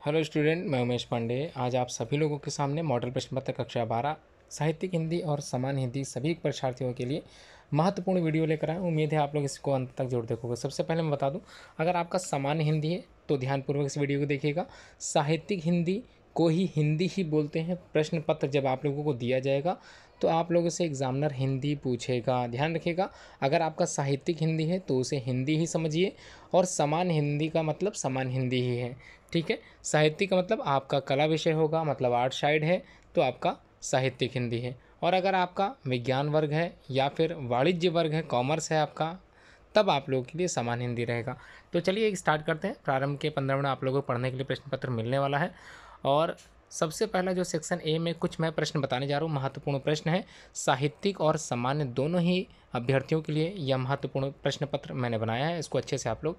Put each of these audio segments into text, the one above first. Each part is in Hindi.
हेलो स्टूडेंट, मैं उमेश पांडे। आज आप सभी लोगों के सामने मॉडल प्रश्न पत्र कक्षा बारह, साहित्यिक हिंदी और समान हिंदी सभी परीक्षार्थियों के लिए महत्वपूर्ण वीडियो लेकर आए उम्मीद है आप लोग इसको अंत तक ज़रूर देखोगे। सबसे पहले मैं बता दूँ, अगर आपका सामान्य हिंदी है तो ध्यानपूर्वक इस वीडियो को देखिएगा। साहित्यिक हिंदी को ही हिंदी ही बोलते हैं। प्रश्न पत्र जब आप लोगों को दिया जाएगा तो आप लोगों से एग्जामिनर हिंदी पूछेगा। ध्यान रखिएगा, अगर आपका साहित्यिक हिंदी है तो उसे हिंदी ही समझिए। और समान हिंदी का मतलब समान हिंदी ही है। ठीक है? साहित्य का मतलब आपका कला विषय होगा मतलब आर्ट साइड है तो आपका साहित्यिक हिंदी है। और अगर आपका विज्ञान वर्ग है या फिर वाणिज्य वर्ग है, कॉमर्स है आपका, तब आप लोगों के लिए समान हिंदी रहेगा। तो चलिए स्टार्ट करते हैं। प्रारंभ के पंद्रह मिनट आप लोगों को पढ़ने के लिए प्रश्न पत्र मिलने वाला है। और सबसे पहला जो सेक्शन ए में कुछ मैं प्रश्न बताने जा रहा हूँ, महत्वपूर्ण प्रश्न है। साहित्यिक और सामान्य दोनों ही अभ्यर्थियों के लिए यह महत्वपूर्ण प्रश्न पत्र मैंने बनाया है, इसको अच्छे से आप लोग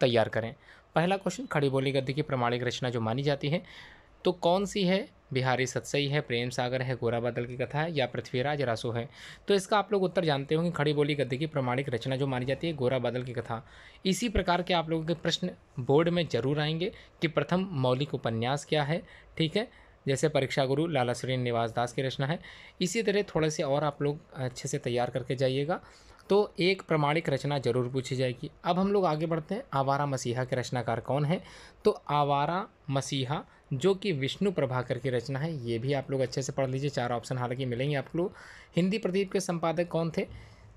तैयार करें। पहला क्वेश्चन, खड़ी बोली गद्य की प्रमाणिक रचना जो मानी जाती है तो कौन सी है? बिहारी सत्सई है, प्रेम सागर है, गोरा बादल की कथा है या पृथ्वीराज रासो है? तो इसका आप लोग उत्तर जानते होंगे, खड़ी बोली गद्य की प्रमाणिक रचना जो मानी जाती है, गोरा बादल की कथा। इसी प्रकार के आप लोगों के प्रश्न बोर्ड में ज़रूर आएँगे कि प्रथम मौलिक उपन्यास क्या है, ठीक है? जैसे परीक्षा गुरु लाला श्री निवास दास की रचना है। इसी तरह थोड़े से और आप लोग अच्छे से तैयार करके जाइएगा। तो एक प्रमाणिक रचना ज़रूर पूछी जाएगी। अब हम लोग आगे बढ़ते हैं। आवारा मसीहा के रचनाकार कौन है? तो आवारा मसीहा, जो कि विष्णु प्रभाकर की रचना है, ये भी आप लोग अच्छे से पढ़ लीजिए। चार ऑप्शन हालाँकि मिलेंगे आप लोग। हिंदी प्रदीप के संपादक कौन थे?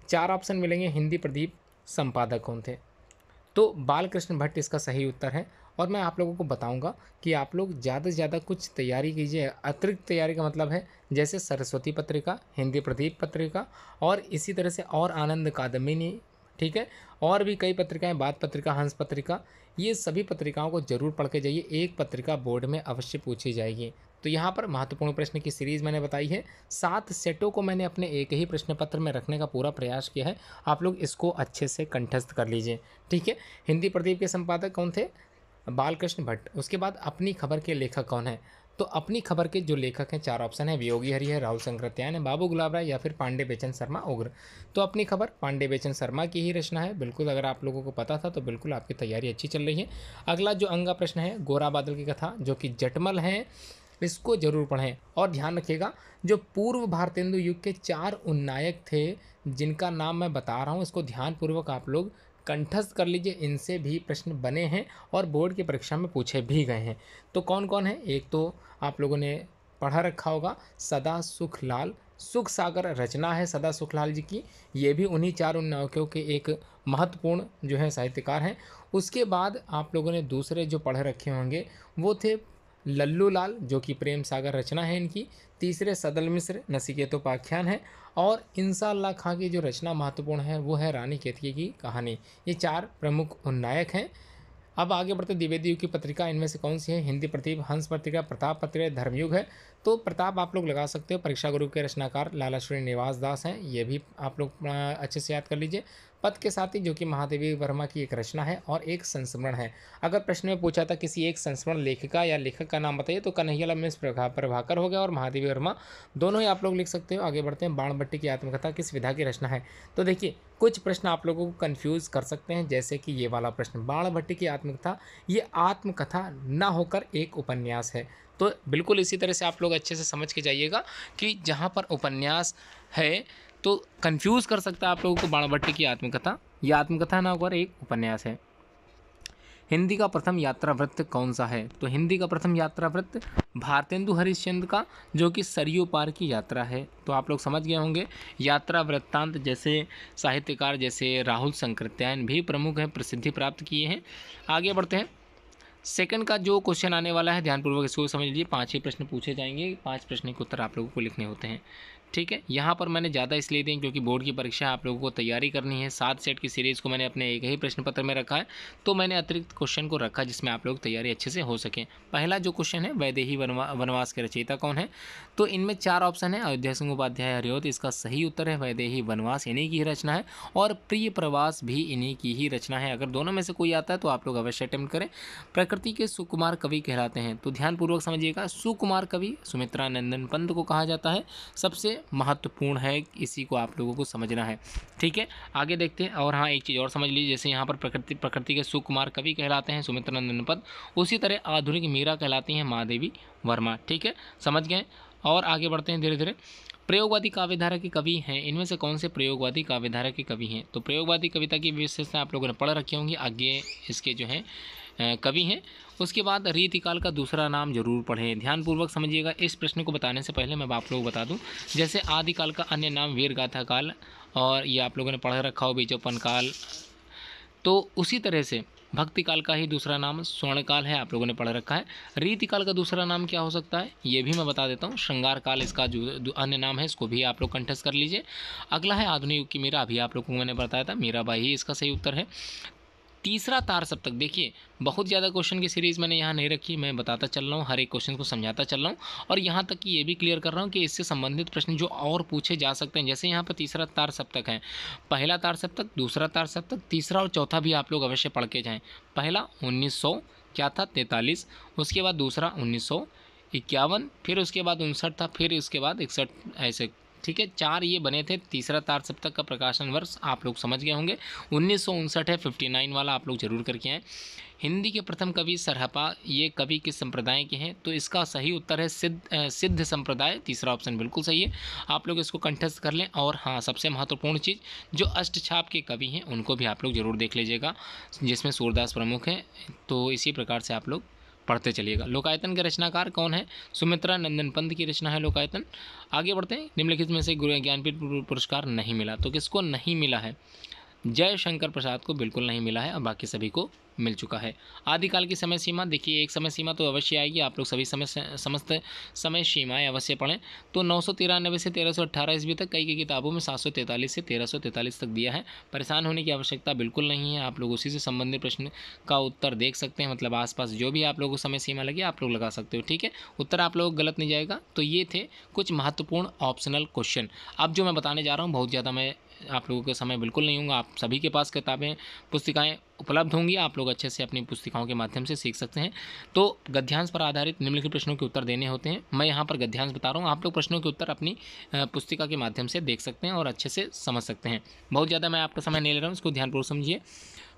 चार ऑप्शन मिलेंगे। हिंदी प्रदीप संपादक कौन थे? तो बालकृष्ण भट्ट इसका सही उत्तर है। और मैं आप लोगों को बताऊँगा कि आप लोग ज़्यादा से ज़्यादा कुछ तैयारी कीजिए। अतिरिक्त तैयारी का मतलब है, जैसे सरस्वती पत्रिका, हिंदी प्रदीप पत्रिका और इसी तरह से और आनंद कादम्बिनी, ठीक है? और भी कई पत्रिकाएँ बात पत्रिका, हंस पत्रिका, ये सभी पत्रिकाओं को ज़रूर पढ़ के जाइए। एक पत्रिका बोर्ड में अवश्य पूछी जाएगी। तो यहाँ पर महत्वपूर्ण प्रश्न की सीरीज़ मैंने बताई है। सात सेटों को मैंने अपने एक ही प्रश्न पत्र में रखने का पूरा प्रयास किया है। आप लोग इसको अच्छे से कंठस्थ कर लीजिए, ठीक है? हिंदी प्रदीप के संपादक कौन थे? बालकृष्ण भट्ट। उसके बाद अपनी खबर के लेखक कौन है? तो अपनी खबर के जो लेखक हैं, चार ऑप्शन है। वियोगी हरि है, राहुल संकृत्यायन है, बाबू गुलाब राय या फिर पांडे बेचन शर्मा उग्र। तो अपनी खबर पांडे बेचन शर्मा की ही रचना है। बिल्कुल अगर आप लोगों को पता था तो बिल्कुल आपकी तैयारी अच्छी चल रही है। अगला जो अंगा प्रश्न है, गोरा बादल की कथा, जो कि जटमल है। इसको ज़रूर पढ़ें। और ध्यान रखिएगा, जो पूर्व भारतेंदु युग के चार उन्नायक थे, जिनका नाम मैं बता रहा हूँ, इसको ध्यानपूर्वक आप लोग कंठस्थ कर लीजिए, इनसे भी प्रश्न बने हैं और बोर्ड की परीक्षा में पूछे भी गए हैं। तो कौन कौन है? एक तो आप लोगों ने पढ़ा रखा होगा, सदा सुख लाल सुख सागर रचना है सदा सुखलाल जी की। ये भी उन्हीं चार उन्नायकों के एक महत्वपूर्ण जो है साहित्यकार हैं। उसके बाद आप लोगों ने दूसरे जो पढ़े रखे होंगे, वो थे लल्लू लाल, जो कि प्रेम सागर रचना है इनकी। तीसरे सदल मिश्र नसीकेतोपाख्यान है। और इंसाल्लाह खां की जो रचना महत्वपूर्ण है, वो है रानी केतकी की कहानी। ये चार प्रमुख उन्नायक हैं। अब आगे बढ़ते द्विवेदी युग की पत्रिका, इनमें से कौन सी है? हिंदी प्रतीप हंस पत्रिका, प्रताप पत्रिका, धर्मयुग है। तो प्रताप आप लोग लगा सकते हो। परीक्षा गुरु के रचनाकार लाला श्री निवास दास हैं। ये भी आप लोग अच्छे से याद कर लीजिए। पद के साथ ही जो कि महादेवी वर्मा की एक रचना है और एक संस्मरण है। अगर प्रश्न में पूछा था किसी एक संस्मरण लेखिका या लेखक का नाम बताइए तो कन्हैया मिस प्रभाकर हो गया और महादेवी वर्मा दोनों ही आप लोग लिख सकते हो। आगे बढ़ते हैं। बाण बाणभट्टी की आत्मकथा किस विधा की रचना है? तो देखिए, कुछ प्रश्न आप लोगों को कन्फ्यूज़ कर सकते हैं। जैसे कि ये वाला प्रश्न, बाणभट्टी की आत्मकथा, ये आत्मकथा न होकर एक उपन्यास है। तो बिल्कुल इसी तरह से आप लोग अच्छे से समझ के जाइएगा कि जहाँ पर उपन्यास है तो कंफ्यूज कर सकता है आप लोगों को बाणभट्टी की आत्मकथा। ये आत्मकथा ना होकर एक उपन्यास है। हिंदी का प्रथम यात्रा वृत्त कौन सा है? तो हिंदी का प्रथम यात्रा वृत्त भारतेंदु हरिश्चंद्र का, जो कि सरयू पार की यात्रा है। तो आप लोग समझ गए होंगे यात्रा वृत्तांत जैसे साहित्यकार जैसे राहुल संकृत्यायन भी प्रमुख हैं, प्रसिद्धि प्राप्त किए हैं। आगे बढ़ते हैं। सेकंड का जो क्वेश्चन आने वाला है, ध्यानपूर्वक इसको समझ लीजिए। पाँच ही प्रश्न पूछे जाएँगे। पाँच प्रश्न के उत्तर आप लोगों को लिखने होते हैं। ठीक है? यहाँ पर मैंने ज़्यादा इसलिए दें क्योंकि बोर्ड की परीक्षा आप लोगों को तैयारी करनी है। सात सेट की सीरीज़ को मैंने अपने एक ही प्रश्न पत्र में रखा है। तो मैंने अतिरिक्त क्वेश्चन को रखा जिसमें आप लोग तैयारी अच्छे से हो सकें। पहला जो क्वेश्चन है, वैदेही वनवा, वनवास के रचयिता कौन है? तो इनमें चार ऑप्शन है, अयोध्या सिंह उपाध्याय हरियोत इसका सही उत्तर है, वैदेही वनवास, इन्हीं की ही रचना है, और प्रिय प्रवास भी इन्हीं की ही रचना है। अगर दोनों में से कोई आता है तो आप लोग अवश्य अटेम्प्ट करें। प्रकृति के सुकुमार कवि कहलाते हैं तो ध्यानपूर्वक समझिएगा, सुकुमार कवि सुमित्रा नंदन पंत को कहा जाता है। सबसे महत्वपूर्ण है, इसी को आप लोगों को समझना है। ठीक है, आगे देखते हैं, और हाँ एक चीज़ और समझ लीजिए, जैसे यहाँ पर प्रकृति प्रकृति के सुकुमार कवि कहलाते हैं सुमित्र नंदन पद उसी तरह आधुनिक मीरा कहलाती हैं, महादेवी वर्मा। ठीक है, समझ गए? और आगे बढ़ते हैं धीरे धीरे प्रयोगवादी काव्यधारा के कवि हैं। इनमें से कौन से प्रयोगवादी काव्यधारा के कवि हैं? तो प्रयोगवादी कविता की विशेषता आप लोगों ने पढ़ रखी होंगी। आगे इसके जो हैं कवि हैं। उसके बाद रीतिकाल का दूसरा नाम ज़रूर पढ़ें। ध्यानपूर्वक समझिएगा, इस प्रश्न को बताने से पहले मैं आप लोगों बता दूँ। जैसे आदिकाल का अन्य नाम वीर गाथा काल और ये आप लोगों ने पढ़ रखा हो बीजोपन काल। तो उसी तरह से भक्ति काल का ही दूसरा नाम स्वर्ण काल है, आप लोगों ने पढ़ रखा है। रीति काल का दूसरा नाम क्या हो सकता है? ये भी मैं बता देता हूँ। श्रृंगार काल इसका जो अन्य नाम है, इसको भी आप लोग कंठस्थ कर लीजिए। अगला है आधुनिक युग की मीरा, अभी आप लोगों को मैंने बताया था मीराबाई ही इसका सही उत्तर है। तीसरा तार सप्तक देखिए, बहुत ज़्यादा क्वेश्चन की सीरीज़ मैंने यहाँ नहीं रखी, मैं बताता चल रहा हूँ, हर एक क्वेश्चन को समझाता चल रहा हूँ। और यहाँ तक कि ये भी क्लियर कर रहा हूँ कि इससे संबंधित प्रश्न जो और पूछे जा सकते हैं, जैसे यहाँ पर तीसरा तार सप्तक है। पहला तार सप्तक दूसरा तार सप्तक तीसरा और चौथा भी आप लोग अवश्य पढ़ के जाएँ। पहला उन्नीस सौ, क्या था? तैंतालीस, उसके बाद दूसरा उन्नीस इक्यावन, फिर उसके बाद उनसठ था, फिर उसके बाद इकसठ, ऐसे ठीक है, चार ये बने थे, तीसरा तार सप्तक का प्रकाशन वर्ष, आप लोग समझ गए होंगे। उन्नीस सौ उनसठ है, फिफ्टी वाला आप लोग ज़रूर करके आए। हिंदी के प्रथम कवि सरहपा, ये कवि किस संप्रदाय के हैं? तो इसका सही उत्तर है सिद्ध सिद्ध संप्रदाय, तीसरा ऑप्शन बिल्कुल सही है। आप लोग इसको कंठस्थ कर लें, और हाँ सबसे महत्वपूर्ण चीज़, जो अष्टछाप के कवि हैं, उनको भी आप लोग ज़रूर देख लीजिएगा, जिसमें सूरदास प्रमुख हैं। तो इसी प्रकार से आप लोग पढ़ते चलिएगा। लोकायतन के रचनाकार कौन है? सुमित्रा नंदन पंत की रचना है लोकायतन। आगे बढ़ते हैं। निम्नलिखित में से गुरु ज्ञानपीठ पुरस्कार नहीं मिला। तो किसको नहीं मिला है? जय शंकर प्रसाद को बिल्कुल नहीं मिला है और बाकी सभी को मिल चुका है। आदिकाल की समय सीमा, देखिए, एक समय सीमा तो अवश्य आएगी, आप लोग सभी समय समस्त समय सीमाएँ अवश्य पढ़ें। तो नौ सौ तिरानबे से तेरह सौ ईस्वी तक कई कई किताबों में सात सौ तैंतालीस से तेरह सौ तैंतालीस तक दिया है। परेशान होने की आवश्यकता बिल्कुल नहीं है, आप लोग उसी से संबंधित प्रश्न का उत्तर देख सकते हैं मतलब आसपास जो भी आप लोगों को समय सीमा लगे, आप लोग लगा सकते हो, ठीक है? उत्तर आप लोग गलत नहीं जाएगा। तो ये थे कुछ महत्वपूर्ण ऑप्शनल क्वेश्चन अब जो मैं बताने जा रहा हूँ, बहुत ज़्यादा मैं आप लोगों का समय बिल्कुल नहीं होंगे। आप सभी के पास किताबें, पुस्तिकाएँ उपलब्ध होंगी। आप लोग अच्छे से अपनी पुस्तिकाओं के माध्यम से सीख सकते हैं। तो गद्यांश पर आधारित निम्नलिखित प्रश्नों के उत्तर देने होते हैं। मैं यहाँ पर गद्यांश बता रहा हूँ। आप लोग प्रश्नों के उत्तर अपनी पुस्तिका के माध्यम से देख सकते हैं और अच्छे से समझ सकते हैं। बहुत ज़्यादा मैं आपका समय नहीं ले रहा हूँ, इसको ध्यानपूर्वक समझिए।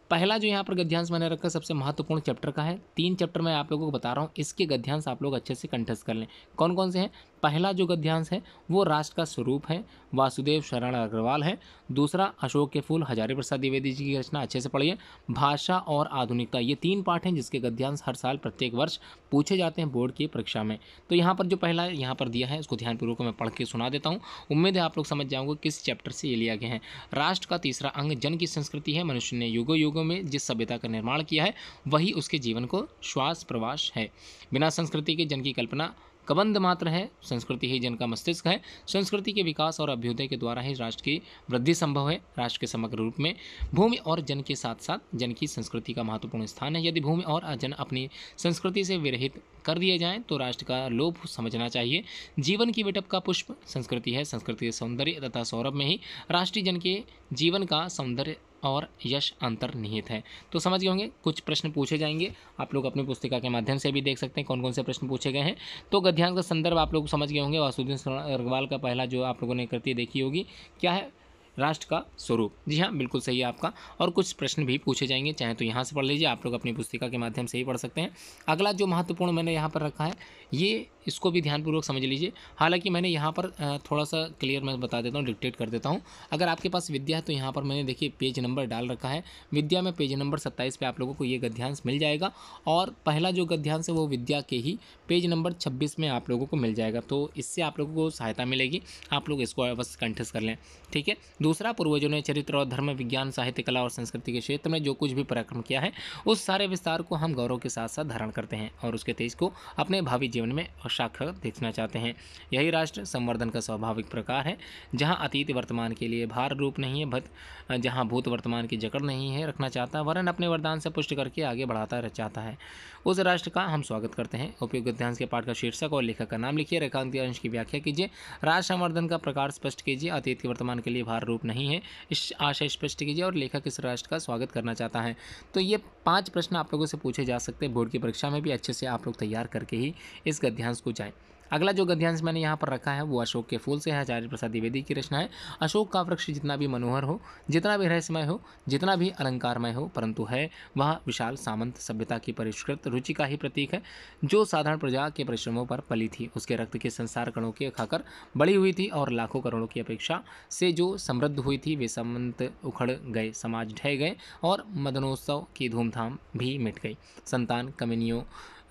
पहला जो यहाँ पर गद्यांश मैंने रखा सबसे महत्वपूर्ण चैप्टर का है। तीन चैप्टर मैं आप लोगों को बता रहा हूँ। इसके गद्यांश आप लोग अच्छे से कंठस्थ कर लें। कौन कौन से हैं? पहला जो गद्यांश है, वो राष्ट्र का स्वरूप है, वासुदेव शरण अग्रवाल है। दूसरा, अशोक के फूल, हजारी प्रसाद द्विवेदी जी की रचना अच्छे से पढ़िए। भाषा और आधुनिकता, ये तीन पाठ हैं जिसके गद्यांश हर साल प्रत्येक वर्ष पूछे जाते हैं बोर्ड की परीक्षा में। तो यहाँ पर जो पहला यहाँ पर दिया है उसको ध्यानपूर्वक मैं पढ़ के सुना देता हूँ। उम्मीद है आप लोग समझ जाओगे किस चैप्टर से ये लिया गया है। राष्ट्र का तीसरा अंग जन की संस्कृति है। मनुष्य ने युगों युगों में जिस सभ्यता का निर्माण किया है, वही उसके जीवन को श्वास प्रवास है। बिना संस्कृति के जन की कल्पना कबंध मात्र है, संस्कृति ही जन का मस्तिष्क है। संस्कृति के विकास और अभ्युदय के द्वारा ही राष्ट्र की वृद्धि संभव है, राष्ट्र के समग्र रूप में। भूमि और जन के साथ साथ जन की संस्कृति का महत्वपूर्ण स्थान है। यदि भूमि और जन अपनी संस्कृति से विरहित कर दिए जाएँ तो राष्ट्र का लोभ समझना चाहिए। जीवन की विटप का पुष्प, संस्कृति है संस्कृति के सौंदर्य तथा सौरभ में ही। राष्ट्रीय जन के जीवन का सौंदर्य और यश अंतर्निहित है। तो समझ गए होंगे, कुछ प्रश्न पूछे जाएँगे। आप लोग अपनी पुस्तिका के माध्यम से भी देख सकते हैं कौन कौन से प्रश्न पूछे गए हैं। तो गद्यांश का संदर्भ आप लोग समझ गए होंगे, वासुदेव अग्रवाल का पहला जो आप लोगों ने कृति देखी होगी, क्या है? राष्ट्र का स्वरूप। जी हाँ बिल्कुल सही है आपका। और कुछ प्रश्न भी पूछे जाएँगे, चाहे तो यहाँ से पढ़ लीजिए, आप लोग अपनी पुस्तिका के माध्यम से ही पढ़ सकते हैं। अगला जो महत्वपूर्ण मैंने यहाँ पर रखा है, ये इसको भी ध्यानपूर्वक समझ लीजिए। हालाँकि मैंने यहाँ पर थोड़ा सा क्लियर मैं बता देता हूँ डिक्टेट कर देता हूँ। अगर आपके पास विद्या है तो यहाँ पर मैंने देखिए पेज नंबर डाल रखा है। विद्या में पेज नंबर सत्ताईस पे आप लोगों को ये गद्यांश मिल जाएगा और पहला जो गद्यांश है, वो विद्या के ही पेज नंबर छब्बीस में आप लोगों को मिल जाएगा। तो इससे आप लोगों को सहायता मिलेगी। आप लोग इसको अवश्य कंठस्थ कर लें, ठीक है? दूसरा, पूर्वजों ने चरित्र और धर्म, विज्ञान, साहित्य, कला और संस्कृति के क्षेत्र में जो कुछ भी पराक्रम किया है, उस सारे विस्तार को हम गौरव के साथ साथ धारण करते हैं और उसके तेज को अपने भावी जीवन में साक्षर देखना चाहते हैं। यही राष्ट्र संवर्धन का स्वाभाविक प्रकार है, जहाँ अतीत वर्तमान के लिए भार रूप नहीं है, भत, जहाँ भूत वर्तमान की जकड़ नहीं है रखना चाहता, वरन अपने वरदान से पुष्ट करके आगे बढ़ाता रह चाहता है। उस राष्ट्र का हम स्वागत करते हैं। उपयुक्त अध्यांश के पाठ का शीर्षक और लेखक का नाम लिखिए। रेखांत अंश की व्याख्या कीजिए। राष्ट्र संवर्धन का प्रकार स्पष्ट कीजिए। अतीत के वर्तमान के लिए भार रूप नहीं है। इस आशय स्पष्ट कीजिए और लेखक इस राष्ट्र का स्वागत करना चाहता है। तो ये पाँच प्रश्न आप लोगों से पूछे जा सकते हैं। बोर्ड की परीक्षा में भी अच्छे से आप लोग तैयार करके ही इस गद्यांश को जाएँ। अगला जो गद्यांश मैंने यहाँ पर रखा है, वो अशोक के फूल से है, आचार्य प्रसाद द्विवेदी की रचना है अशोक का वृक्ष जितना भी मनोहर हो, जितना भी रहस्यमय हो, जितना भी अलंकारमय हो, परंतु है वह विशाल सामंत सभ्यता की परिष्कृत रुचि का ही प्रतीक है, जो साधारण प्रजा के परिश्रमों पर पली थी। उसके रक्त के संसार कणों के खाकर बड़ी हुई थी और लाखों करोड़ों की अपेक्षा से जो समृद्ध हुई थी, वे समंत उखड़ गए, समाज ढह गए और मदनोत्सव की धूमधाम भी मिट गई। संतान कमिनियों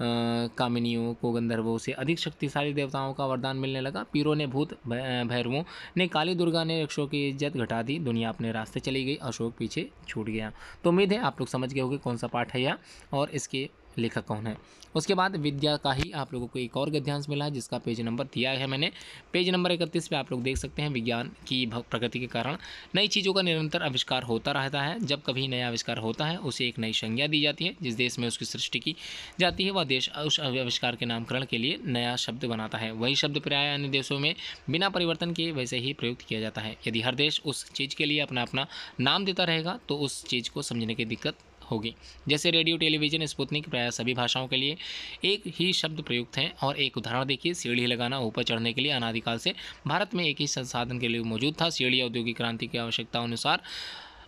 कामिनियों को गंधर्वों से अधिक शक्तिशाली देवताओं का वरदान मिलने लगा। पीरों ने भूत भैरवों ने काली दुर्गा ने रक्षों की इज़्ज़त घटा दी। दुनिया अपने रास्ते चली गई। अशोक पीछे छूट गया। तो उम्मीद है आप लोग समझ गए होंगे कौन सा पाठ है यह। और इसके लेखक कौन है। उसके बाद विद्या का ही आप लोगों को एक और गद्यांश मिला है, जिसका पेज नंबर दिया है मैंने। पेज नंबर इकतीस पे आप लोग देख सकते हैं, विज्ञान की प्रगति के कारण। नई चीज़ों का निरंतर आविष्कार होता रहता है। जब कभी नया आविष्कार होता है, उसे एक नई संज्ञा दी जाती है, जिस देश में उसकी सृष्टि की जाती है, वह देश उस आविष्कार के नामकरण के लिए नया शब्द बनाता है। वही शब्द प्राय अन्य देशों में बिना परिवर्तन के वैसे ही प्रयुक्त किया जाता है। यदि हर देश उस चीज़ के लिए अपना अपना नाम देता रहेगा तो उस चीज़ को समझने की दिक्कत होगी। जैसे रेडियो, टेलीविज़न, स्पुतनिक प्राय सभी भाषाओं के लिए एक ही शब्द प्रयुक्त हैं और एक उदाहरण देखिए, सीढ़ी लगाना, ऊपर चढ़ने के लिए अनादिकाल से भारत में एक ही संसाधन के लिए मौजूद था। सीढ़ी, औद्योगिक क्रांति की आवश्यकता अनुसार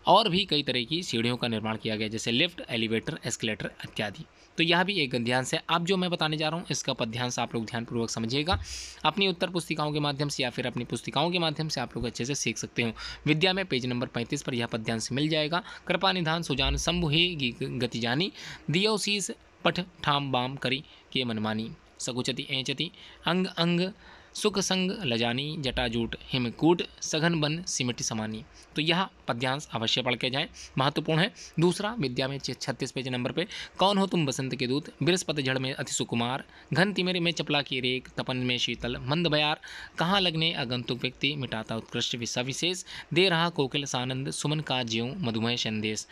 और भी कई तरह की सीढ़ियों का निर्माण किया गया, जैसे लिफ्ट, एलिवेटर, एस्केलेटर इत्यादि। तो यह भी एक ध्यान है अब जो मैं बताने जा रहा हूँ, इसका पद्यांश आप लोग ध्यानपूर्वक समझिएगा। अपनी उत्तर पुस्तिकाओं के माध्यम से या फिर अपनी पुस्तिकाओं के माध्यम से आप लोग अच्छे से सीख सकते हो। विद्या में पेज नंबर पैंतीस पर यह पद्यांश मिल जाएगा। कृपा निधान सुजान शंभु ही गति जानी। दियो शीस पठ ठाम बाम करी के मनमानी। सकुचति एचति अंग अंग सुख संग लजानी, जटाजूट, हिमकूट सघन बन सिमटी समानी। तो यह पद्यांश अवश्य पढ़ के जाए। महत्वपूर्ण है। दूसरा, विद्या में छत्तीस पेज नंबर पे, कौन हो तुम बसंत के दूत? बृहस्पति जड़ में अति सुकुमार, घन तिमेरे में चपला की रेख तपन में शीतल, मंद बयार, कहाँ लगने अगंतुक व्यक्ति, मिटाता उत्कृष्ट विशेष दे रहा कोकिल सानंद, सुमन का ज्यों मधुमय संदेश।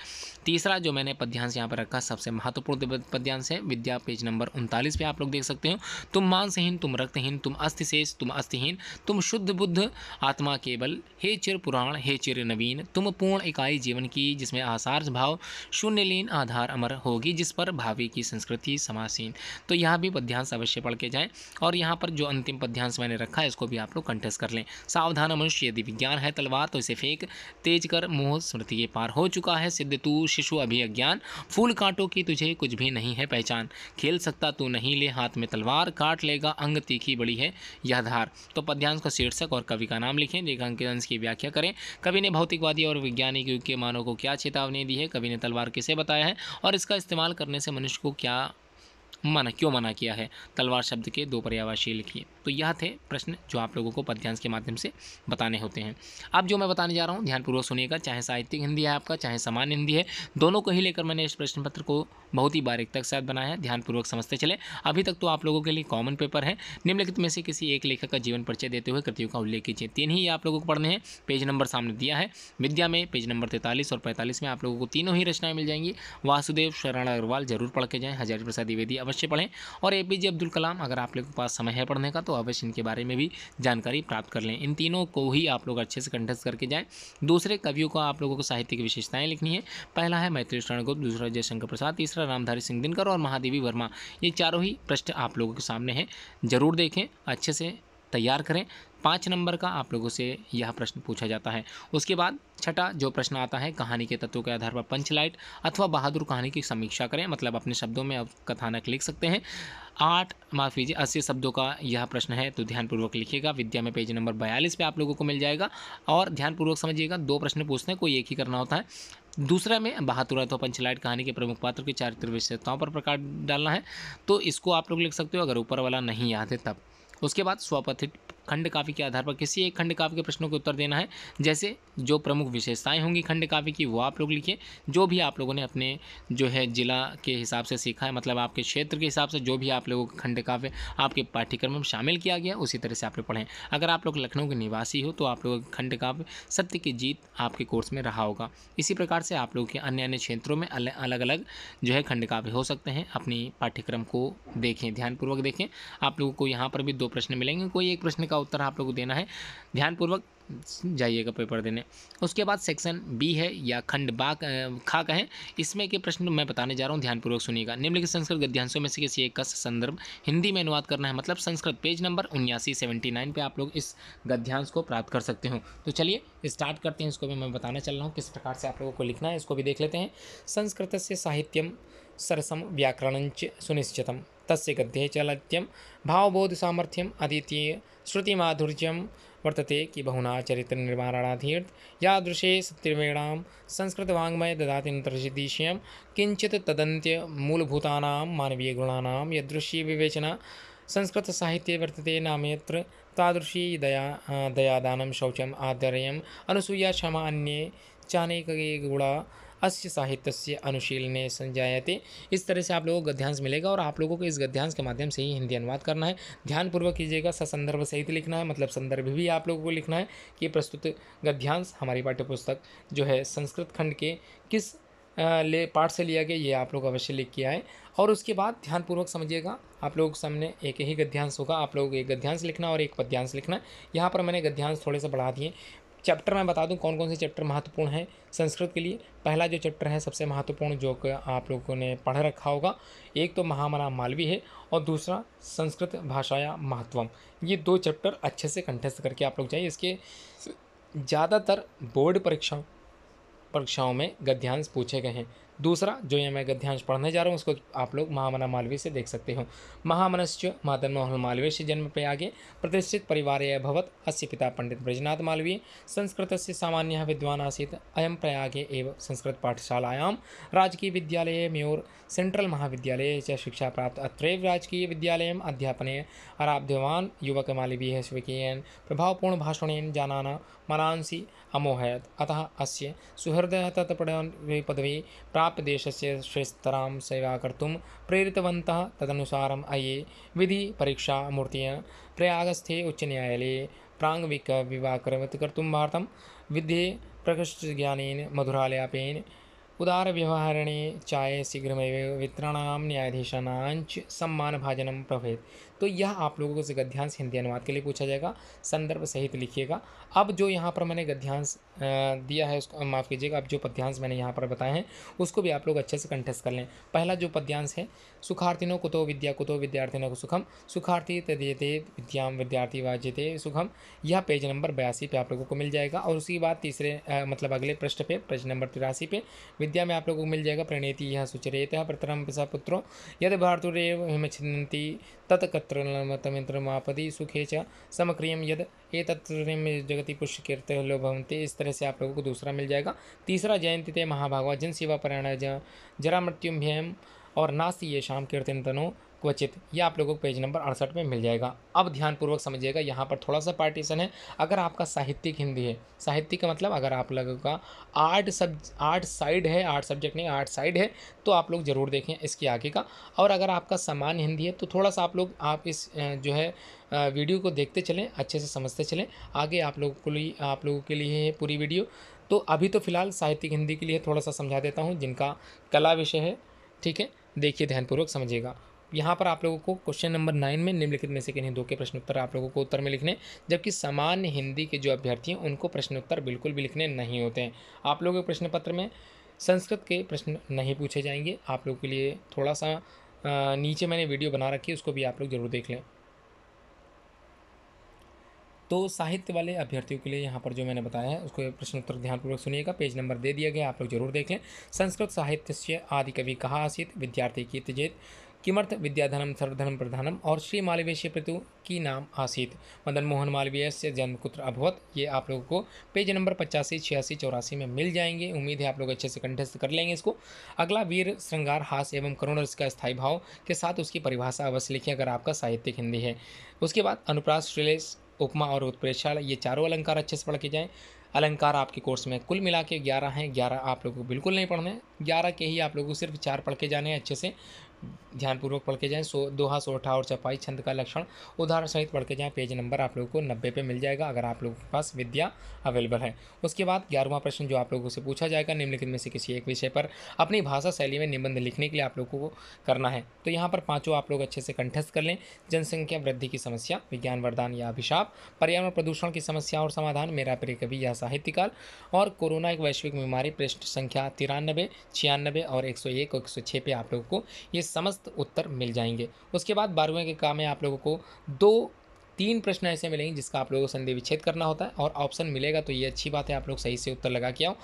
तीसरा, जो मैंने पद्यांश यहाँ पर रखा, सबसे महत्वपूर्ण पद्यांश है, विद्या पेज नंबर उनतालीस पे आप लोग देख सकते हो। तुम मांसहीन, तुम रक्तहीन, तुम अस्थिशेष तुम अस्थिहीन तुम शुद्ध बुद्ध, आत्मा केवल। हे चिर पुराण, हे चिर नवीन, तुम पूर्ण इकाई जीवन की, जिसमें आसार भाव शून्य लीन आधार अमर होगी, जिस पर भावी की संस्कृति समासीन। तो यहाँ भी पद्यांश अवश्य पढ़ के जाएँ, और यहाँ पर जो अंतिम पद्यांश मैंने रखा है, इसको भी आप लोग कंटेस्ट कर लें। सावधान मनुष्य, यदि विज्ञान है तलवार तो इसे फेंक। तेज कर, मोह स्मृति के पार हो चुका है, सिद्ध तू, शिशु अभी अज्ञान फूल कांटों की तुझे कुछ भी नहीं है पहचान। खेल सकता तू नहीं ले, हाथ में तलवार काट लेगा, अंग तीखी बड़ी है। यह धार तो पद्यांश का शीर्षक और कवि का नाम लिखें। रेखांकित अंश की व्याख्या करें। कवि ने भौतिकवादी और वैज्ञानिक युग के मानव को क्या चेतावनी दी है? कवि ने तलवार किसे बताया है? और इसका इस्तेमाल करने से मनुष्य को क्या मना क्यों मना किया है? तलवार शब्द के दो पर्यावाशी लिखिए। तो यह थे प्रश्न जो आप लोगों को पद्यांश के माध्यम से बताने होते हैं। अब जो मैं बताने जा रहा हूँ, ध्यानपूर्वक सुनिएगा, चाहे साहित्यिक हिंदी है आपका, चाहे सामान्य हिंदी है, दोनों को ही लेकर मैंने इस प्रश्न पत्र को बहुत ही बारीक साथ बनाया है। ध्यानपूर्वक समझते चले। अभी तक तो आप लोगों के लिए कॉमन पेपर है। निम्नलिखित में से किसी एक लेखक का जीवन परिचय देते हुए कृतियों का उल्लेख कीजिए। तीन ही आप लोगों को पढ़ने हैं। पेज नंबर सामने दिया है। विद्या में पेज नंबर तैंतालीस और पैंतालीस में आप लोगों को तीनों ही रचनाएँ मिल जाएँगी। वासुदेव शरण अग्रवाल ज़रूर पढ़ के जाएँ। हजारी प्रसाद द्विवेदी अवश्य पढ़ें। और ए पी जे अब्दुल कलाम, अगर आप लोगों के पास समय है पढ़ने का तो अवश्य इनके बारे में भी जानकारी प्राप्त कर लें। इन तीनों को ही आप लोग अच्छे से कंठस्थ करके जाएँ। दूसरे कवियों को आप लोगों को साहित्य की विशेषताएँ लिखनी है। पहला है मैत्री शरणगुप्त दूसरा जयशंकर प्रसाद, तीसरा रामधारी सिंह दिनकर और महादेवी वर्मा। ये चारों ही प्रश्न आप लोगों के सामने हैं। ज़रूर देखें, अच्छे से तैयार करें। पाँच नंबर का आप लोगों से यह प्रश्न पूछा जाता है। उसके बाद छठा जो प्रश्न आता है, कहानी के तत्वों के आधार पर पंचलाइट अथवा बहादुर कहानी की समीक्षा करें। मतलब अपने शब्दों में अब कथानक लिख सकते हैं। आठ, माफ़ कीजिए, अस्सी शब्दों का यह प्रश्न है तो ध्यानपूर्वक लिखिएगा। विद्या में पेज नंबर बयालीस पे आप लोगों को मिल जाएगा। और ध्यानपूर्वक समझिएगा, दो प्रश्न पूछते हैं, कोई एक ही करना होता है। दूसरा में बहादुर अथवा पंचलाइट कहानी के प्रमुख पात्र की चारित्र विशेषताओं पर प्रकाश डालना है। तो इसको आप लोग लिख सकते हो, अगर ऊपर वाला नहीं याद है तब। उसके बाद स्वपथित खंड काव्य के आधार पर किसी एक खंड काव्य के प्रश्नों के उत्तर देना है। जैसे, जो प्रमुख विशेषताएँ होंगी खंड काव्य की, वो आप लोग लिखिए। जो भी आप लोगों ने अपने, जो है, जिला के हिसाब से सीखा है मतलब आपके क्षेत्र के हिसाब से जो भी आप लोगों का खंड काव्य आपके पाठ्यक्रम में शामिल किया गया, उसी तरह से आप लोग पढ़ें। अगर आप लोग लखनऊ के निवासी हो तो आप लोग खंड काव्य सत्य की जीत आपके कोर्स में रहा होगा। इसी प्रकार से आप लोग के अन्य अन्य क्षेत्रों में अलग अलग जो है, खंड काव्य हो सकते हैं। अपनी पाठ्यक्रम को देखें, ध्यानपूर्वक देखें। आप लोगों को यहाँ पर भी दो प्रश्न मिलेंगे, कोई एक प्रश्न का उत्तर आप लोग को देना है। ध्यानपूर्वक जाइएगा पेपर देने। उसके बाद सेक्शन बी है या खंड बा खा कहें। इसमें के प्रश्न मैं बताने जा रहा हूँ, ध्यानपूर्वक सुनिएगा। निम्नलिखित संस्कृत गद्यांशों में से किसी एक का संदर्भ हिंदी में अनुवाद करना है। मतलब संस्कृत पेज नंबर उन्यासी, सेवेंटी नाइन पर आप लोग इस गद्यांश को प्राप्त कर सकते हो। तो चलिए, स्टार्ट करते हैं। इसको भी मैं बताना चल रहा हूँ, किस प्रकार से आप लोगों को लिखना है, इसको भी देख लेते हैं। संस्कृत से साहित्यम सरसम व्याकरणंच सुनिश्चितम। तस्य गद्ये च लत्यं भावबोधसामर्थ्यम् अद्वितीय श्रुतिमाधुर्यं वर्तते कि बहुना चरित्रनिर्माणाधीर्थ यादृशे सत्यवेणां संस्कृतवाङ्मय ददाति नन्तरसिद्धिशयं किञ्चित् तदन्त्य मूलभूतानां मानवीयगुणानां यदृशी विवेचना संस्कृतसाहित्ये वर्तते नामयत्र तादृशी दया दयादानं शौचम् आदर्यम्, अनुसूया क्षमा अन्ये चानेके गुणा अस्य साहित्य अनुशीलने संजायते। इस तरह से आप लोगों को गद्यांश मिलेगा और आप लोगों को इस गद्यांश के माध्यम से ही हिंदी अनुवाद करना है। ध्यानपूर्वक कीजिएगा, ससंदर्भ सहित लिखना है मतलब संदर्भ भी आप लोगों को लिखना है कि प्रस्तुत गद्यांश हमारी पाठ्यपुस्तक जो है संस्कृत खंड के किस ले, पाठ से लिया गया, ये आप लोग अवश्य लिख के आए। और उसके बाद ध्यानपूर्वक समझिएगा, आप लोग सामने एक ही गद्यांश होगा, आप लोग एक गद्यांश लिखना और एक पद्यांश लिखना। यहाँ पर मैंने गद्यांश थोड़े से बढ़ा दिए। चैप्टर मैं बता दूँ कौन कौन से चैप्टर महत्वपूर्ण हैं संस्कृत के लिए। पहला जो चैप्टर है सबसे महत्वपूर्ण जो आप लोगों ने पढ़ रखा होगा, एक तो महामना मालवी है और दूसरा संस्कृत भाषा या महत्वम। ये दो चैप्टर अच्छे से कंठस्थ करके आप लोग जाइए। इसके ज़्यादातर बोर्ड परीक्षा परीक्षाओं में गद्यांश पूछे गए हैं। दूसरा, जो ये मैं गद्यांश पढ़ने जा रहा हूँ, उसको आप लोग महामना मालवीय से देख सकते हो। महामनश्च मादन मोहन मालवीय से जन्म प्रयागे प्रतिष्ठित परिवार अभवत अस्य पिता पंडित ब्रजनाथ मालवीय संस्कृत से सामान्य विद्वान आसीत अयम प्रयागे एवं संस्कृत पाठशालायां, राजकीय विद्यालय म्योर सेंट्रल महाविद्यालये च शिक्षा प्राप्त अत्रैव राजकीय विद्यालयम् अध्यापने आराध्यवान् युवक मालवीय स्वीकीयेन प्रभावपूर्ण भाषणेन जानाना मनांसि अमोहयत्। अतः अस्य सुहृदः तत्पदवी पदवी प्राप्य देशस्य श्रेष्ठतरां सेवा कर्तुं प्रेरितवन्तः। तदनुसारम् अये विधिपरीक्षामूर्तयः प्रयागस्थे उच्चन्यायालये प्राङ्विकविवाकरवत् कर्तुं भारतं। विद्ये प्रकृष्टज्ञानेन मधुरालयापेन उदारव्यवहारणे चाय शीघ्रमेव वितरणां सम्मान सम्मानभाजनं प्रभेद तो यह आप लोगों को गद्यांश हिंदी अनुवाद के लिए पूछा जाएगा। संदर्भ सहित लिखिएगा। अब जो यहाँ पर मैंने गद्यांश दिया है उसको, माफ़ कीजिएगा, अब जो पद्यांश मैंने यहाँ पर बताए हैं, उसको भी आप लोग अच्छे से कंठस्थ कर लें। पहला जो पद्यांश है, सुखार्थिनो कुतो विद्या कुतो विद्यार्थिनों को सुखम, सुखार्थी तदीयते विद्याम विद्यार्थी वाज्यते सुखम। यह पेज नंबर बयासी पे आप लोगों को मिल जाएगा। और उसके बाद तीसरे मतलब अगले पृष्ठ पे, पेज नंबर तिरासी पे, विद्या में आप लोगों को मिल जाएगा, प्रणेति यह सुचरेत प्रतरम पिसा पुत्रो यद भारतुरेव तत्कत्रमतमित्रमापदि सुखे च समक्रियम यद एतत्रिम जगति पुष्यकीर्त भवंते इस तरह से आप लोगों को दूसरा मिल जाएगा। तीसरा जयंती थे महाभागवा जन सेवा परायण जरा मृत्युम भयम और नास्ति ये शाम कीर्तन तनो। क्वचित यह आप लोगों को पेज नंबर अड़सठ में मिल जाएगा। अब ध्यानपूर्वक समझिएगा, यहाँ पर थोड़ा सा पार्टीशन है। अगर आपका साहित्यिक हिंदी है, साहित्यिक का मतलब अगर आप लोगों का आर्ट सब आर्ट साइड है आर्ट सब्जेक्ट नहीं आर्ट साइड है तो आप लोग ज़रूर देखें इसके आगे का। और अगर आपका सामान्य हिंदी है तो थोड़ा सा आप लोग, आप इस जो है वीडियो को देखते चलें, अच्छे से समझते चलें। आगे आप लोगों को लिए, आप लोगों के लिए है पूरी वीडियो। तो अभी तो फ़िलहाल साहित्यिक हिंदी के लिए थोड़ा सा समझा देता हूँ, जिनका कला विषय है, ठीक है? देखिए, ध्यानपूर्वक समझिएगा। यहाँ पर आप लोगों को क्वेश्चन नंबर नाइन में निम्नलिखित में से किन्हीं दो के प्रश्न उत्तर आप लोगों को उत्तर में लिखने, जबकि सामान्य हिंदी के जो अभ्यर्थी हैं, उनको प्रश्न उत्तर बिल्कुल भी लिखने नहीं होते हैं। आप लोगों के प्रश्न पत्र में संस्कृत के प्रश्न नहीं पूछे जाएँगे। आप लोगों के लिए थोड़ा सा नीचे मैंने वीडियो बना रखी है, उसको भी आप लोग ज़रूर देख लें। तो साहित्य वाले अभ्यर्थियों के लिए यहाँ पर जो मैंने बताया है, उसको प्रश्न उत्तर ध्यानपूर्वक सुनिएगा, पेज नंबर दे दिया गया, आप लोग ज़रूर देख लें। संस्कृत साहित्य से आदि कवि कहा आसित, विद्यार्थी की किमर्थ विद्याधनम सर्वधनम प्रधानम और श्री मालवीय प्रतु की नाम आसीत। मदन मोहन मालवीय से जन्म कुत्र अभवत, ये आप लोगों को पेज नंबर पचासी, छियासी, चौरासी में मिल जाएँगे। उम्मीद है आप लोग अच्छे से कंठस्थ कर लेंगे इसको। अगला वीर श्रृंगार हास एवं करुण रस का स्थायी भाव के साथ उसकी परिभाषा अवश्य लिखें अगर आपका साहित्यिक हिंदी है। उसके बाद अनुप्रास, श्रीलेश, उपमा और उत्प्रेक्षाल ये चारों अलंकार अच्छे से पढ़ के जाएँ। अलंकार आपके कोर्स में कुल मिला के ग्यारह हैं। ग्यारह आप लोगों को बिल्कुल नहीं पढ़ने ग्यारह के ही आप लोगों को सिर्फ़ चार पढ़ के जाने हैं अच्छे से। ध्यानपूर्वक पढ़ के जाएँ। सो, दोहा सोठा और चपाई छंद का लक्षण, उदाहरण सहित पढ़ के जाएँ। पेज नंबर आप लोगों को नब्बे पे मिल जाएगा अगर आप लोगों के पास विद्या अवेलेबल है। उसके बाद ग्यारहवां प्रश्न जो आप लोगों से पूछा जाएगा, निम्नलिखित में से किसी एक विषय पर अपनी भाषा शैली में निबंध लिखने के लिए आप लोगों को करना है। तो यहाँ पर पाँचों आप लोग अच्छे से कंठस्थ कर लें। जनसंख्या, वृद्धि की समस्या, विज्ञान वरदान या अभिशाप, पर्यावरण प्रदूषण की समस्या और समाधान, मेरा प्रिय कवि या साहित्यकाल और कोरोना एक वैश्विक बीमारी, पृष्ठ संख्या तिरानबे, छियानबे और एक सौ एक और एक सौ छः पे आप लोगों को ये समस्त उत्तर मिल जाएँगे। उसके बाद बारहवें के काम में आप लोगों को दो, तीन प्रश्न ऐसे मिलेंगे जिसका आप लोगों को संधि विच्छेद करना होता है और ऑप्शन मिलेगा तो ये अच्छी बात है, आप लोग सही से उत्तर लगा के आओ।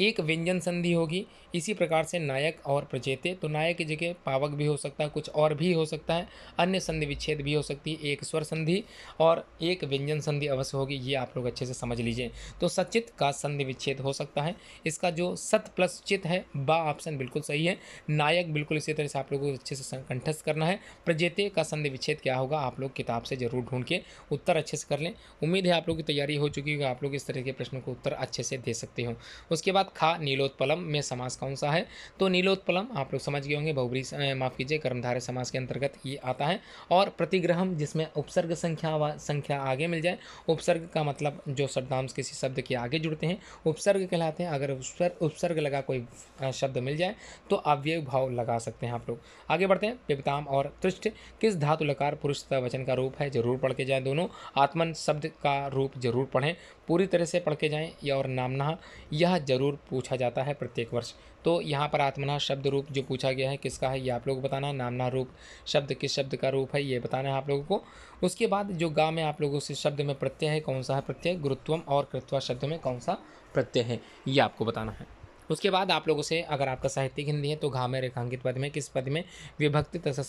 एक व्यंजन संधि होगी। इसी प्रकार से नायक और प्रचेते तो नायक की जगह पावक भी हो सकता है, कुछ और भी हो सकता है, अन्य संधि विच्छेद भी हो सकती है, एक स्वर संधि और एक व्यंजन संधि अवश्य होगी, ये आप लोग अच्छे से समझ लीजिए। तो सचित का संधि विच्छेद हो सकता है। इसका जो सत प्लस चित है, बा ऑप्शन बिल्कुल सही है। नायक बिल्कुल इसी तरह से आप लोगों को अच्छे से कंठस्थ करना है। प्रजेते का संधि विच्छेद क्या होगा, आप लोग किताब से ज़रूर ढूंढ के उत्तर अच्छे से कर लें। उम्मीद है आप लोग की तैयारी हो चुकी होगी, आप लोग इस तरह के प्रश्नों को उत्तर अच्छे से दे सकते हो। उसके बाद खा नीलोत्पलम में समास कौन सा है? तो नीलोत्पलम, आप लोग समझ गए होंगे, बहुबरी माफ़ कीजिए, कर्मधारय समास के अंतर्गत ये आता है। और प्रतिग्रहम, जिसमें उपसर्ग संख्या संख्या आगे मिल जाए, उपसर्ग का मतलब जो शब्दांश किसी शब्द के आगे जुड़ते हैं, उपसर्ग कहलाते हैं। अगर उपसर्ग उपसर्ग लगा कोई शब्द मिल जाए तो अव्यय भाव लगा सकते हैं आप लोग। आगे बढ़ते हैं पिपताम और तृष्ट, किस धातु लकार पुरुष वचन का रूप है? ज़रूर पढ़ के जाए दोनों। आत्मन शब्द का रूप ज़रूर पढ़ें। पूरी तरह से पढ़ के जाएँ, या और नामना यह ज़रूर पूछा जाता है प्रत्येक वर्ष। तो यहाँ पर आत्मना शब्द रूप जो पूछा गया है, किसका है, ये आप लोग बताना है। नामना रूप, शब्द किस शब्द का रूप है, ये बताना है आप लोगों को। उसके बाद जो गा में आप लोगों से शब्द में प्रत्यय है, कौन सा है प्रत्यय? गुरुत्वम और कृत्वा शब्द में कौन सा प्रत्यय है, ये आपको बताना है। उसके बाद आप लोगों से अगर आपका साहित्यिक हिंदी है तो घा में रेखांकित पद में, किस पद में? विभक्ति तथा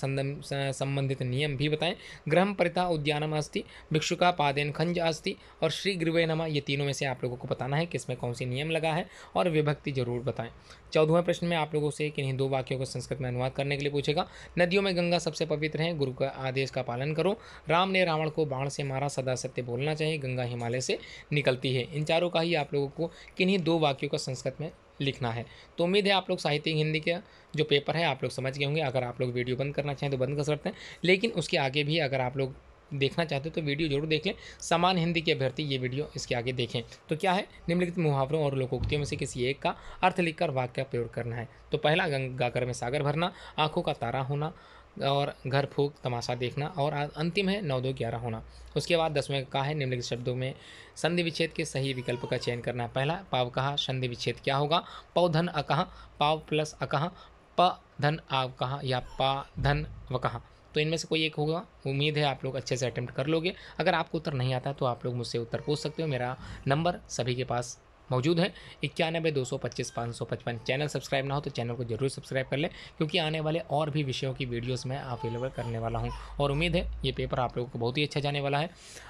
संबंधित नियम भी बताएँ। ग्रह परिता उद्यानम अस्ति, भिक्षुका पादेन खंज अस्ति, और श्री गृह नमा, ये तीनों में से आप लोगों को बताना है किसमें कौन सी नियम लगा है, और विभक्ति ज़रूर बताएँ। चौदहवें प्रश्न में आप लोगों से किन्हीं दो वाक्यों को संस्कृत में अनुवाद करने के लिए पूछेगा। नदियों में गंगा सबसे पवित्र है, गुरु का आदेश का पालन करो। राम ने रावण को बाण से मारा, सदा सत्य बोलना चाहिए, गंगा हिमालय से निकलती है। इन चारों का ही आप लोगों को, किन्हीं दो वाक्यों का संस्कृत में लिखना है। तो उम्मीद है आप लोग साहित्य, हिंदी का जो पेपर है, आप लोग समझ गए होंगे। अगर आप लोग वीडियो बंद करना चाहें तो बंद कर सकते हैं। लेकिन उसके आगे भी अगर आप लोग देखना चाहते हो तो वीडियो ज़रूर देख लें। समान हिंदी के अभ्यर्थी ये वीडियो इसके आगे देखें। तो क्या है? निम्नलिखित मुहावरों और लोकोक्तियों में से किसी एक का अर्थ लिखकर वाक्य प्रयोग करना है। तो पहला गंगाकर में सागर भरना, आँखों का तारा होना और घर फूक तमाशा देखना और अंतिम है नौ दो ग्यारह होना। उसके बाद दसवें का है निम्नलिखित शब्दों में, संधि विच्छेद के सही विकल्प का चयन करना है। पहला, पाव कहा, संधि विच्छेद क्या होगा? पौधन अकहा पाव प्लस अकहा प धन आव कहा या पा धन व कहा। तो इनमें से कोई एक होगा, उम्मीद है आप लोग अच्छे से अटैम्प्ट कर लोगे। अगर आपको उत्तर नहीं आता तो आप लोग मुझसे उत्तर पूछ सकते हो। मेरा नंबर सभी के पास मौजूद है। इक्यानबे, दो सौ पच्चीस, पाँच सौ पचपन चैनल सब्सक्राइब ना हो तो चैनल को ज़रूर सब्सक्राइब कर लें, क्योंकि आने वाले और भी विषयों की वीडियोस मैं अवेलेबल करने वाला हूँ। और उम्मीद है ये पेपर आप लोगों को बहुत ही अच्छा जाने वाला है।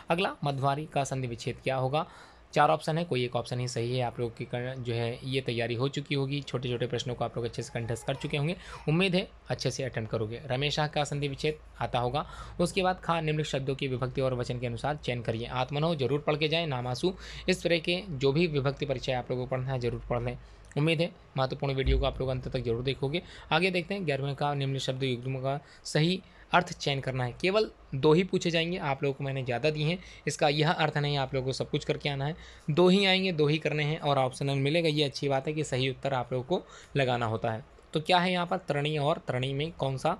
अगला, मधुवारी का संधि विच्छेद क्या होगा? चार ऑप्शन है, कोई एक ऑप्शन ही सही है, आप लोग की जो है, ये तैयारी हो चुकी होगी। छोटे छोटे प्रश्नों को आप लोग अच्छे से कंटेस्ट कर चुके होंगे। उम्मीद है अच्छे से अटेंड करोगे। रमेश शाह का संधि विच्छेद आता होगा। उसके बाद खा निम्न शब्दों की विभक्ति और वचन के अनुसार चयन करिए। आत्मनो ज़रूर पढ़ के जाए नामासु इस तरह के जो भी विभक्ति परिचय आप लोगों को पढ़ना है, ज़रूर पढ़ लें। उम्मीद है महत्वपूर्ण वीडियो को आप लोग अंत तक ज़रूर देखोगे। आगे देखते हैं ग्यारहवें का निम्न शब्द युग्म का सही अर्थ चयन करना है। केवल दो ही पूछे जाएँगे, आप लोगों को मैंने ज़्यादा दी हैं। इसका यह अर्थ नहीं, आप लोगों को सब कुछ करके आना है। दो ही आएँगे, दो ही करने हैं और ऑप्शनल मिलेगा। ये अच्छी बात है कि सही उत्तर आप लोगों को लगाना होता है। तो क्या है यहाँ पर तरणी और तरणी में कौन सा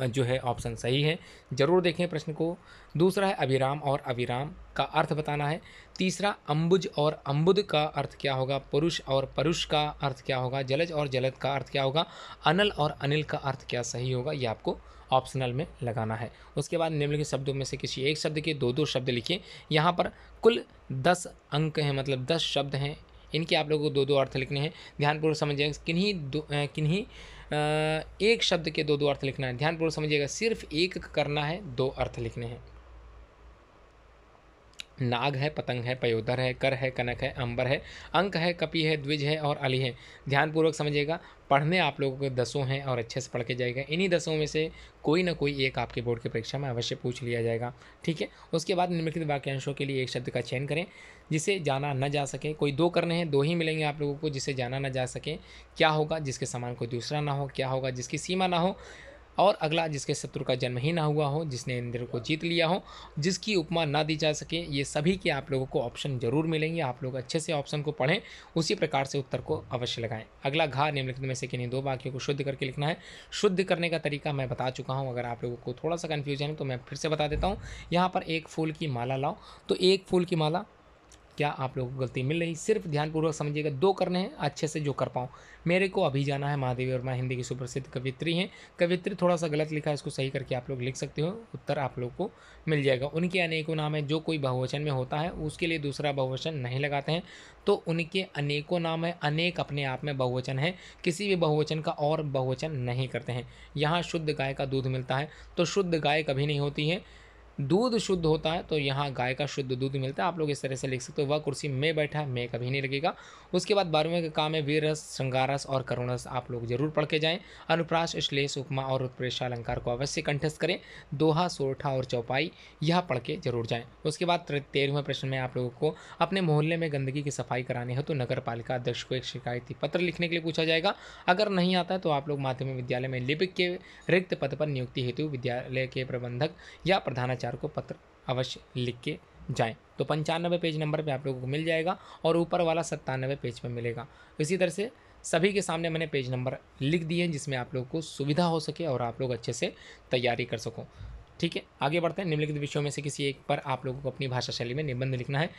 जो है ऑप्शन सही है? ज़रूर देखें प्रश्न को। दूसरा है अभिराम और अभिराम का अर्थ बताना है। तीसरा अम्बुज और अम्बुद का अर्थ क्या होगा? पुरुष और परुष का अर्थ क्या होगा? जलज और जलद का अर्थ क्या होगा? अनल और अनिल का अर्थ क्या सही होगा? ये आपको ऑप्शनल में लगाना है। उसके बाद निम्नलिखित शब्दों में से किसी एक शब्द के दो दो शब्द लिखिए। यहाँ पर कुल दस अंक हैं मतलब दस शब्द हैं। इनके आप लोगों को दो दो अर्थ लिखने हैं। ध्यानपूर्वक समझिएगा, किन्हीं दो किन्हीं एक शब्द के दो दो अर्थ लिखना है। ध्यानपूर्वक समझिएगा, सिर्फ़ एक करना है, दो अर्थ लिखने हैं। नाग है, पतंग है पयोधर है, कर है, कनक है, अंबर है, अंक है, कपि है, द्विज है और अली है। ध्यानपूर्वक समझिएगा, पढ़ने आप लोगों के दसों हैं और अच्छे से पढ़ के जाएगा इन्हीं दसों में से कोई ना कोई एक आपके बोर्ड की परीक्षा में अवश्य पूछ लिया जाएगा, ठीक है? उसके बाद निम्नलिखित वाक्यांशों के लिए एक शब्द का चयन करें, जिसे जाना न जा सके। कोई दो करने हैं, दो ही मिलेंगे आप लोगों को, जिसे जाना न जा सके। क्या होगा जिसके समान कोई दूसरा ना हो, क्या होगा जिसकी सीमा ना हो और अगला जिसके शत्रु का जन्म ही ना हुआ हो, जिसने इंद्र को जीत लिया हो, जिसकी उपमा ना दी जा सके, ये सभी के आप लोगों को ऑप्शन ज़रूर मिलेंगे। आप लोग अच्छे से ऑप्शन को पढ़ें, उसी प्रकार से उत्तर को अवश्य लगाएँ। अगला घा निम्नलिखित में से किन्हीं दो वाक्यों को शुद्ध करके लिखना है। शुद्ध करने का तरीका मैं बता चुका हूँ, अगर आप लोगों को थोड़ा सा कन्फ्यूज़न है तो मैं फिर से बता देता हूँ। यहाँ पर एक फूल की माला लाओ। तो एक फूल की माला क्या आप लोगों को गलती मिल रही? सिर्फ़ ध्यानपूर्वक समझिएगा, दो करने हैं, अच्छे से जो कर पाऊँ। मेरे को अभी जाना है महादेवी वर्मा हिंदी की सुप्रसिद्ध कवित्री हैं। कवित्री थोड़ा सा गलत लिखा है, इसको सही करके आप लोग लिख सकते हो, उत्तर आप लोग को मिल जाएगा। उनके अनेकों नाम है, जो कोई बहुवचन में होता है, उसके लिए दूसरा बहुवचन नहीं लगाते हैं। तो उनके अनेकों नाम है, अनेक अपने आप में बहुवचन है, किसी भी बहुवचन का और बहुवचन नहीं करते हैं। यहाँ शुद्ध गाय का दूध मिलता है तो शुद्ध गाय कभी नहीं होती है। दूध शुद्ध होता है तो यहाँ गाय का शुद्ध दूध मिलता है। आप लोग इस तरह से लिख सकते हो, वह कुर्सी में बैठा है मैं कभी नहीं लगेगा। उसके बाद बारहवें का काम है वीर रस और करुणस आप लोग ज़रूर पढ़ के जाएँ। अनुप्राश श्लेष, उपमा और उत्प्रेषा अलंकार को अवश्य कंठस्थ करें। दोहा, सोरठा और चौपाई, यह पढ़ के ज़रूर जाएँ। उसके बाद तेरहवें प्रश्न में आप लोगों को अपने मोहल्ले में गंदगी की सफ़ाई करानी है तो नगर पालिका अध्यक्ष को एक शिकायती पत्र लिखने के लिए पूछा जाएगा। अगर नहीं आता है तो आप लोग माध्यमिक विद्यालय में लिपिक के रिक्त पद पर नियुक्ति हेतु विद्यालय के प्रबंधक या प्रधानाचार्य समाचार को पत्र अवश्य लिख के जाएँ। तो पंचानवे पेज नंबर पे आप लोगों को मिल जाएगा और ऊपर वाला सत्तानवे पेज पे मिलेगा। इसी तरह से सभी के सामने मैंने पेज नंबर लिख दिए हैं, जिसमें आप लोगों को सुविधा हो सके और आप लोग अच्छे से तैयारी कर सको। ठीक है, आगे बढ़ते हैं। निम्नलिखित विषयों में से किसी एक पर आप लोगों को अपनी भाषा शैली में निबंध लिखना है।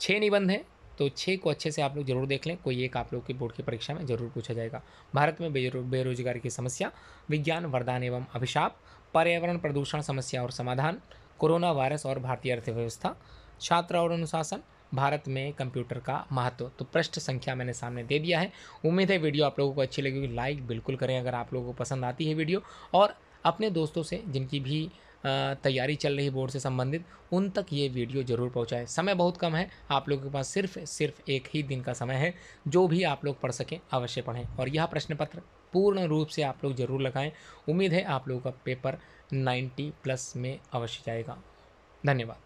छः निबंध है। तो छः को अच्छे से आप लोग ज़रूर देख लें। कोई एक आप लोग की बोर्ड की परीक्षा में ज़रूर पूछा जाएगा। भारत में बेरोजगारी की समस्या, विज्ञान, वरदान एवं अभिशाप, पर्यावरण प्रदूषण समस्या और समाधान, कोरोना वायरस और भारतीय अर्थव्यवस्था, छात्र और अनुशासन, भारत में कंप्यूटर का महत्व। तो पृष्ठ संख्या मैंने सामने दे दिया है। उम्मीद है वीडियो आप लोगों को अच्छी लगेगी लाइक बिल्कुल करें अगर आप लोगों को पसंद आती है वीडियो। और अपने दोस्तों से जिनकी भी तैयारी चल रही बोर्ड से संबंधित, उन तक ये वीडियो ज़रूर पहुँचाएँ। समय बहुत कम है, आप लोगों के पास सिर्फ़ सिर्फ़ एक ही दिन का समय है, जो भी आप लोग पढ़ सकें, अवश्य पढ़ें। और यह प्रश्न पत्र पूर्ण रूप से आप लोग ज़रूर लगाएँ। उम्मीद है आप लोगों का पेपर 90 प्लस में अवश्य जाएगा। धन्यवाद।